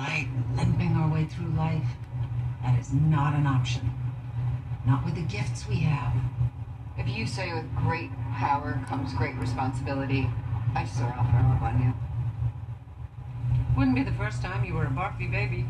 like limping our way through life. That is not an option. Not with the gifts we have. If you say with great power comes great responsibility, I swear I'll throw up on you. Wouldn't be the first time you were a barfy baby.